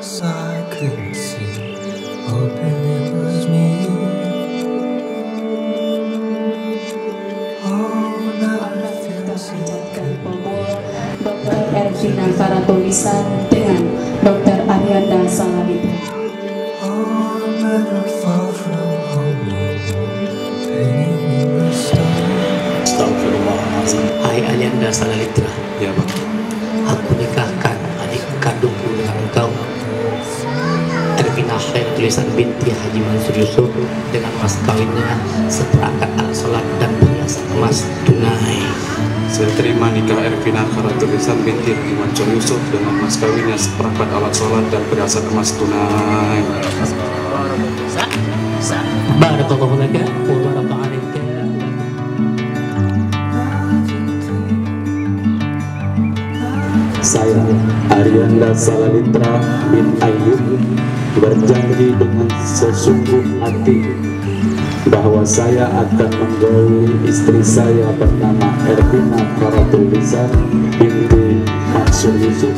I see, hoping it was me. Dr. Ervina Karatulisan dengan Dr. Arianda. Oh, never far from home. Astagfirullahaladzim Hai Alianda Salalitra Ya bang Khair tulisan binti Haji Mansur Yusuf Dengan mas kawinnya seperangkat alat sholat dan perhiasan emas tunai Saya terima nikah Ervina Karatulisan binti Haji Mansur Yusuf dengan mas kawinnya seperangkat alat sholat dan perhiasan emas tunai. Barakallahu laka wa baraka alaika Saya Arianda Salalitra bin Ayub berjanji dengan sesungguh hati bahwa saya akan menggauli istri saya bernama Ervina Karatulisan binti Mansur Yusuf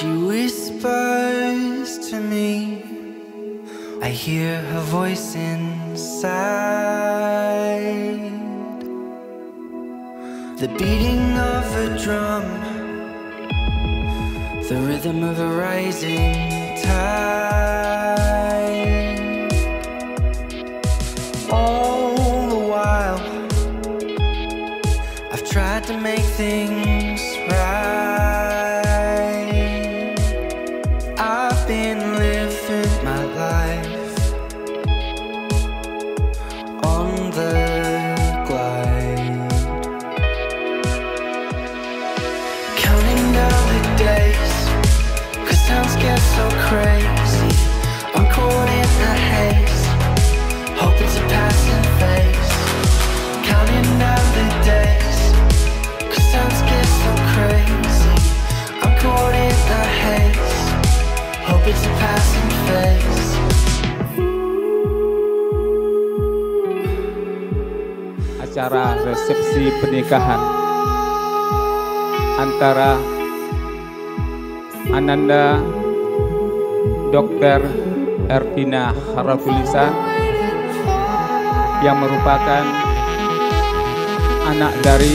She whispers to me, I hear her voice inside. The beating of a drum, the rhythm of a rising tide. All the while, I've tried to make things acara resepsi pernikahan antara Ananda Dr. Ervina Harafulisa yang merupakan anak dari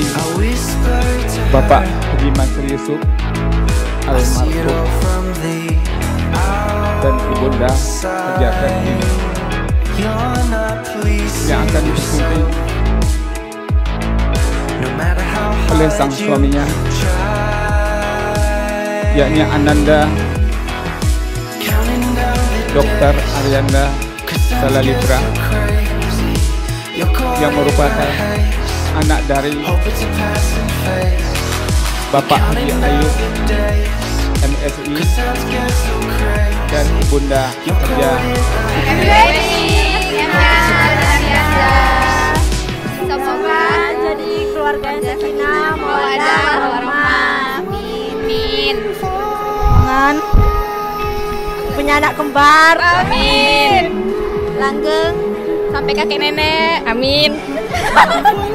Bapak Haji Mansur Yusuf almarhum You're not pleasing yang akan diikuti oleh sang suaminya yakni Ananda Dr. Arianda Salalitra yang merupakan anak dari Bapak Haji Ayub MSI dan Bunda Haja Semoga jadi keluarga yang sakinah, mawadah, warahmah. Amin. Dengan punya anak kembar. Amin. Langgeng sampai kakek nenek. Amin.